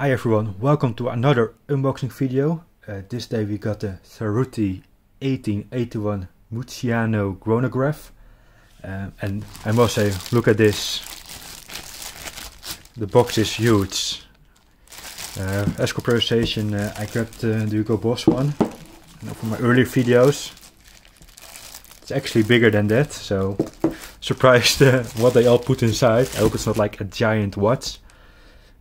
Hi everyone, welcome to another unboxing video. Uh, this day we got the Cerruti 1881 Mucciano chronograph. Uh, and I must say, look at this. The box is huge. Uh, as compensation, uh, I grabbed uh, the Hugo Boss one from my earlier videos. It's actually bigger than that, so surprised what they all put inside. I hope it's not like a giant watch.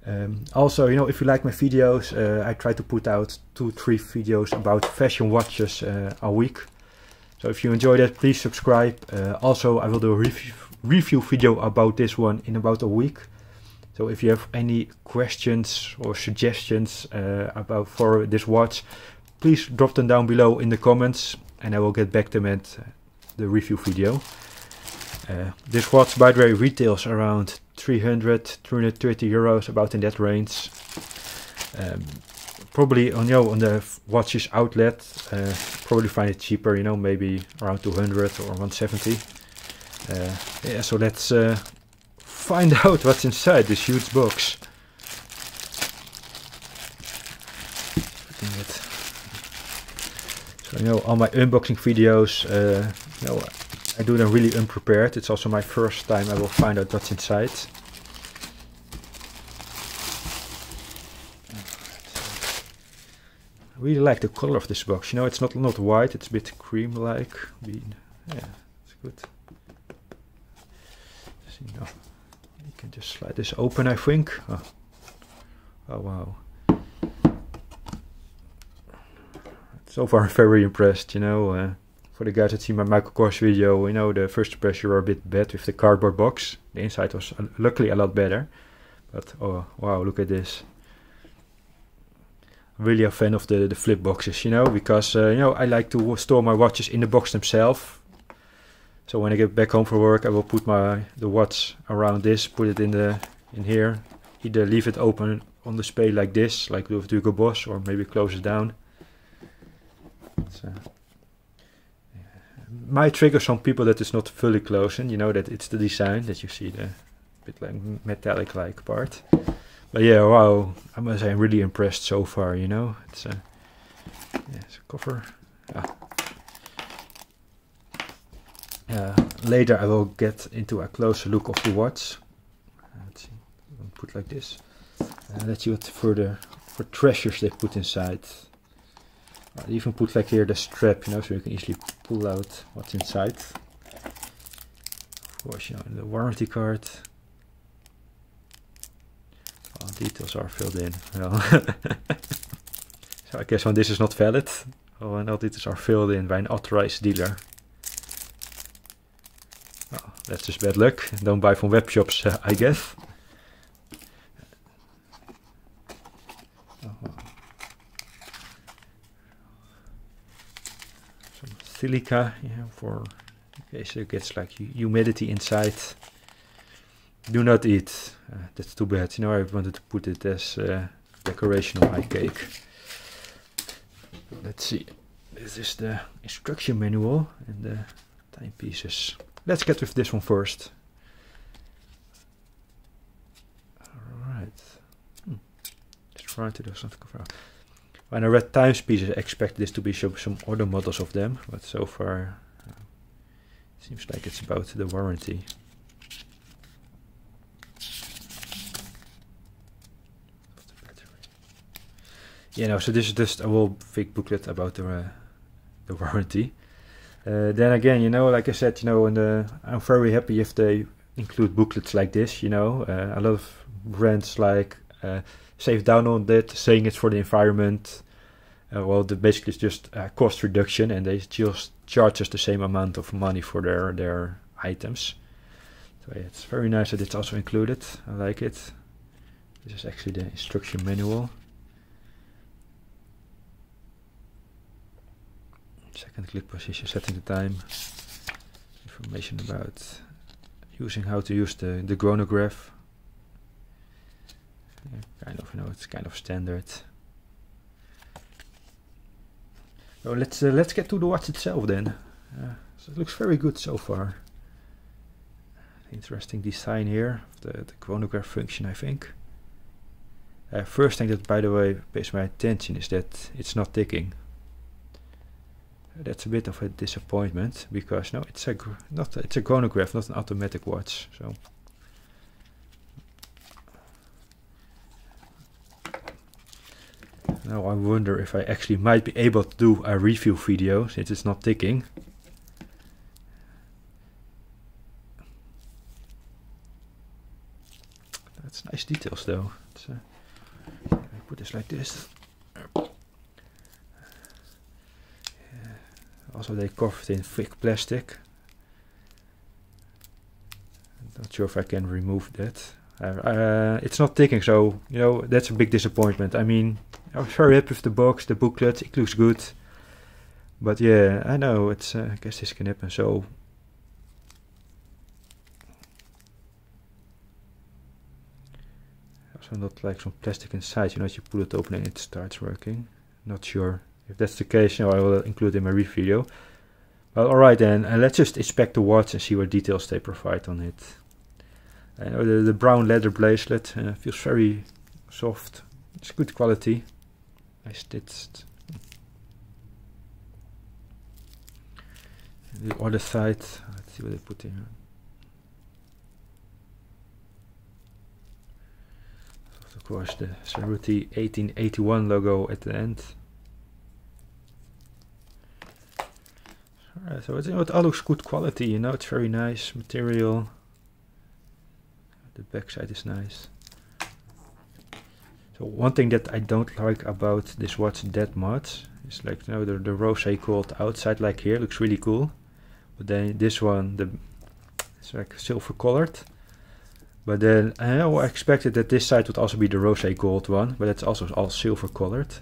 Um, also, you know, if you like my videos, uh, I try to put out two, three videos about fashion watches uh, a week. So if you enjoy that, please subscribe. Uh, also, I will do a review, review video about this one in about a week. So if you have any questions or suggestions uh, about for this watch, please drop them down below in the comments, and I will get back to them at the review video. Uh, this watch, by the way, retails around 300, 330 euros, about in that range. Um, probably on you know, on the watches outlet, uh, probably find it cheaper. You know, maybe around 200 or 170. Uh, yeah, so let's uh, find out what's inside this huge box. So you know, all my unboxing videos, uh, you know, I do them really unprepared. It's also my first time I will find out what's inside. I really like the color of this box. You know, it's not not white. It's a bit cream-like. Yeah, it's good. Now, you can just slide this open. I think. Oh, oh wow. So far, I'm very impressed. You know. Uh, for the guys that see my Michael Kors video, you know the first impression were a bit bad with the cardboard box. The inside was uh, luckily a lot better. But oh wow, look at this. Really a fan of the, the flip boxes, you know, because uh, you know I like to store my watches in the box themselves. So when I get back home from work, I will put my the watch around this, put it in the in here, either leave it open on display like this, like with Hugo Boss, or maybe close it down. So might trigger some people that it's not fully closing. You know that it's the design that you see the bit like metallic like part. But yeah, wow! I must say I'm really impressed so far. You know, it's a yeah, it's a cover. Ah. Uh, later I will get into a closer look of the watch. Let's see, I'll put like this. Uh, let's see what further for treasures they put inside. I even put like here the strap, you know, so you can easily pull out what's inside. Of course, you know, the warranty card. All details are filled in. Well, so I guess when this is not valid, all details are filled in by an authorized dealer. Well, that's just bad luck. Don't buy from web shops, uh, I guess. Some silica yeah, for in case it gets like humidity inside. Do not eat. Uh, that's too bad. You know, I wanted to put it as uh, decoration on my cake. Let's see. This is the instruction manual and the timepieces. Let's get with this one first. Alright. Hmm. Just trying to do something. When I read timepieces, I expect this to be some, some other models of them, but so far uh, seems like it's about the warranty. Yeah, no, so this is just a little fake booklet about the, uh, the warranty. Uh, then again, you know, like I said, you know, and I'm very happy if they include booklets like this. You know, uh, a lot of brands like uh, save down on that, saying it's for the environment. Uh, well, the, basically it's just cost reduction, and they just charge us the same amount of money for their their items. So yeah, it's very nice that it's also included. I like it. This is actually the instruction manual. Second click position, setting the time. Information about using how to use the the chronograph kind of, you know, it's kind of standard. So let's uh, let's get to the watch itself then. Uh, so it looks very good so far. Interesting design here the, the chronograph function, I think. Uh, first thing that, by the way, pays my attention is that it's not ticking. That's a bit of a disappointment because no, it's a not it's a chronograph, not an automatic watch. So. Now I wonder if I actually might be able to do a review video since it's not ticking. That's nice details though. Uh, I put this like this. Also they covered in thick plastic. Not sure if I can remove that. Uh, uh, it's not ticking, so you know that's a big disappointment. I mean, I was very happy with the box, the booklet. It looks good, but yeah, I know it's. Uh, I guess this can happen. So also not like some plastic inside. You know, you pull it open and it starts working. Not sure if that's the case. I will include in my review video. Well, alright then, uh, let's just inspect the watch and see what details they provide on it. Uh, the, the brown leather bracelet uh, feels very soft. It's good quality. I stitched. The other side, let's see what they put in. Of course, the Cerruti 1881 logo at the end. Alright, so it's, it all looks good quality, you know, it's very nice material. The backside is nice. So one thing that I don't like about this watch that much is like you know the, the rose gold outside like here looks really cool. But then this one the it's like silver colored. But then I expected that this side would also be the rose gold one, but it's also all silver colored.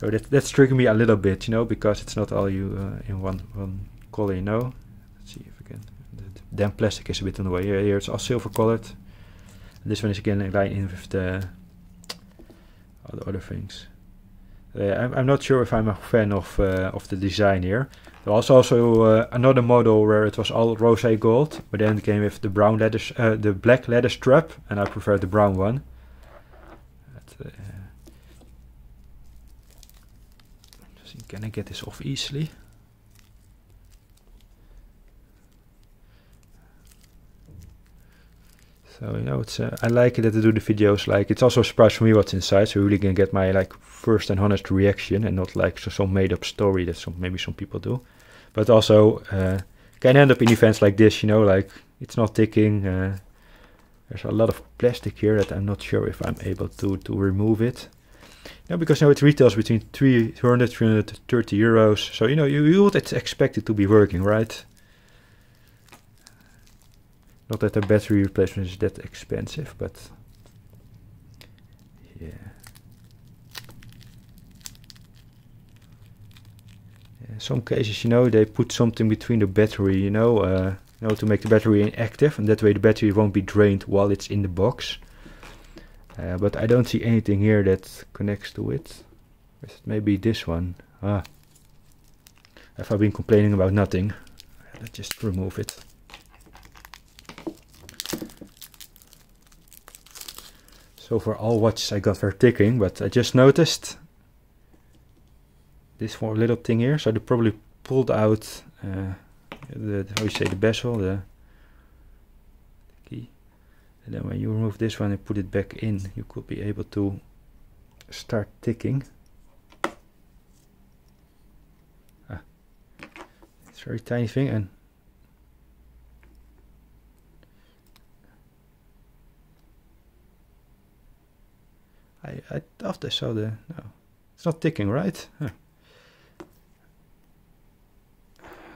So that that's triggering me a little bit, you know, because it's not all you uh, in one one color, you know. Let's see if I can. The damn plastic is a bit in the way. Here, here it's all silver colored. This one is again in with the the other things. Uh, I'm, I'm not sure if I'm a fan of uh, of the design here. There was also uh, another model where it was all rose gold, but then it came with the brown leather, uh, the black leather strap, and I prefer the brown one. But, uh, can I get this off easily? So you know, it's uh, I like it that I do the videos. Like it's also a surprise for me what's inside, so you really can get my like first and honest reaction, and not like so, some made up story that some maybe some people do. But also uh, can end up in events like this. You know, like it's not ticking. Uh, there's a lot of plastic here that I'm not sure if I'm able to to remove it. Yeah, because now it retails between 300 330 euros. So you know you, you would expect it to be working, right? Not that the battery replacement is that expensive, but yeah. In some cases, you know, they put something between the battery, you know, uh, you know, to make the battery inactive, and that way the battery won't be drained while it's in the box. Uh, but I don't see anything here that connects to it. Is it. Maybe this one. Ah. Have I been complaining about nothing? Let's just remove it. So for all watches I got were ticking, but I just noticed this for little thing here. So they probably pulled out uh, the how you say the bezel, the key, and then when you remove this one and put it back in, you could be able to start ticking. Ah, it's a very tiny thing and I, I thought I saw the... No. It's not ticking, right? Huh.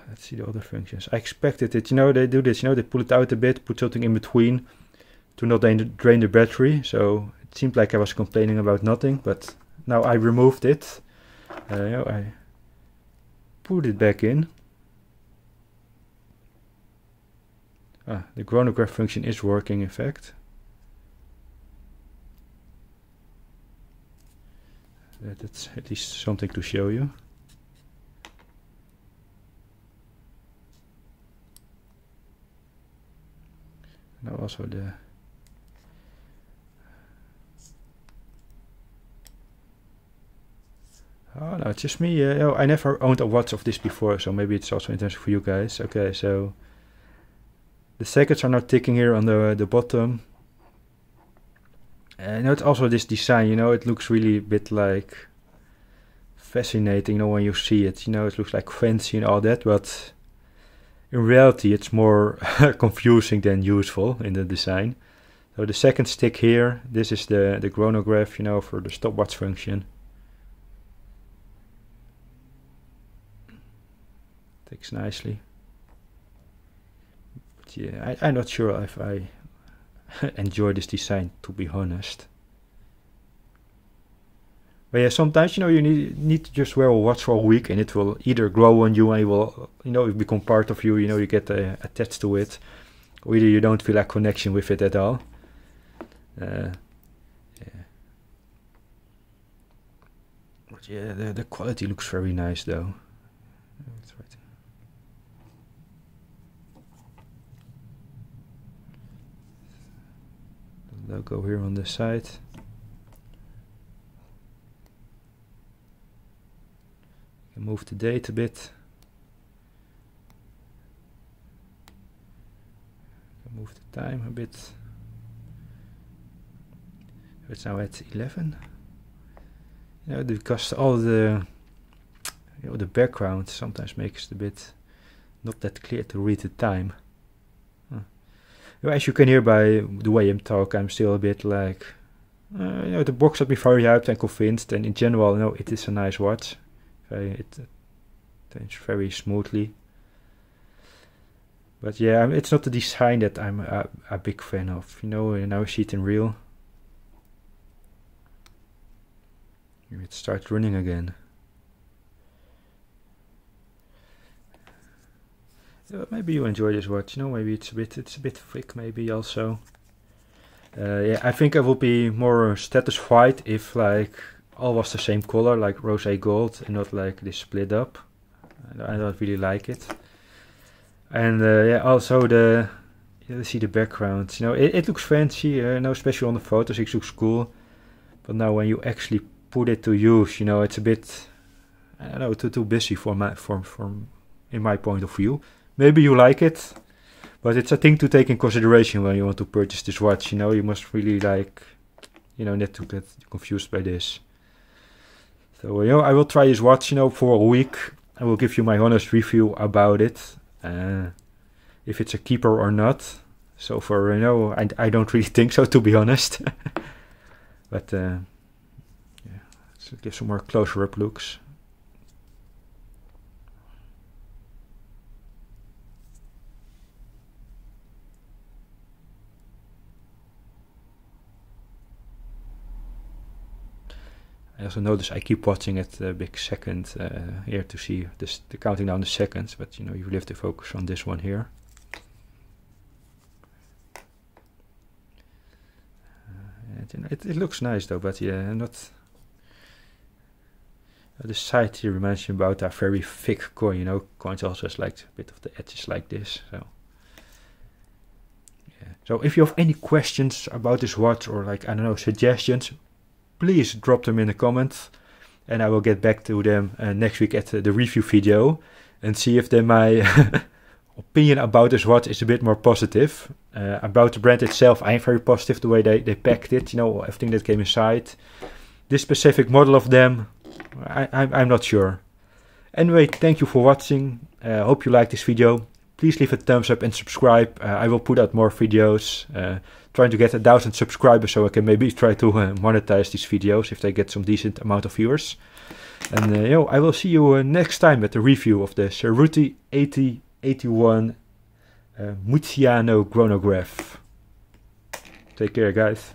Let's see the other functions. I expected it. You know, they do this. You know, they pull it out a bit, put something in between to not drain the battery. So it seemed like I was complaining about nothing, but now I removed it. Uh, I put it back in. Ah, the chronograph function is working in fact. that's at least something to show you. Now also the Oh no, it's just me. Uh, oh, I never owned a watch of this before, so maybe it's also interesting for you guys. Okay, so the seconds are now ticking here on the the bottom. And it's also this design. You know, it looks really a bit like fascinating. You know, when you see it, you know, it looks like fancy and all that, but in reality, it's more confusing than useful in the design. So the second stick here, this is the the chronograph, you know, for the stopwatch function. Takes nicely. But yeah, I, I'm not sure if I enjoy this design, to be honest. But yeah, sometimes you know you need need to just wear a watch for a week, and it will either grow on you and it will you know become part of you. You know you get uh, attached to it, or either you don't feel a connection with it at all. Uh, yeah. But yeah, the the quality looks very nice though. Logo here on the side. move the date a bit. Move the time a bit. It's now at 11. You know, because all the you know the background sometimes makes it a bit not that clear to read the time. As you can hear by the way I'm talking, I'm still a bit like uh, you know the box had me very hyped and convinced, and in general, you know, it is a nice watch very it turns very smoothly. But yeah, it's not the design that I'm a, a big fan of. You know, now I see it in real. It starts running again. Uh, maybe you enjoy this watch. You know, maybe it's a bit it's a bit thick. Maybe also. Uh, yeah, I think I would be more satisfied if like all was the same color, like rose gold, and not like this split up. I don't really like it. And uh, yeah, also the you see the background. You know, it, it looks fancy. Uh, no, especially on the photos, it looks cool. But now when you actually put it to use, you know, it's a bit I don't know too too busy for my from from in my point of view. Maybe you like it, but it's a thing to take in consideration when you want to purchase this watch. You know, you must really like, you know, not to get confused by this. So you know, I will try this watch, you know, for a week. I will give you my honest review about it, uh, if it's a keeper or not. So for you know, I, I don't really think so to be honest. but uh, yeah, let's give some more closer up looks. Also notice I keep watching at the big second uh, here to see this, the counting down the seconds, but you know you really have to focus on this one here. Uh, it, it, it, looks nice though, but yeah, not. Uh, the side here reminds me about a very thick coin. You know, coins also has like a bit of the edges like this. So. Yeah. So if you have any questions about this watch or like I don't know suggestions, please drop them in the comments and I will get back to them uh, next week at uh, the review video and see if then my opinion about this watch is a bit more positive. Uh, about the brand itself, I am very positive the way they, they packed it, you know, everything that came inside. This specific model of them, I, I'm not sure. Anyway, thank you for watching. Uh, hope you liked this video. Please leave a thumbs up and subscribe. Uh, I will put out more videos. Uh, trying to get a thousand subscribers so I can maybe try to uh, monetize these videos if they get some decent amount of viewers. And uh, you I will see you uh, next time at the review of the Cerruti 8081 uh, Mucciano chronograph. Take care, guys.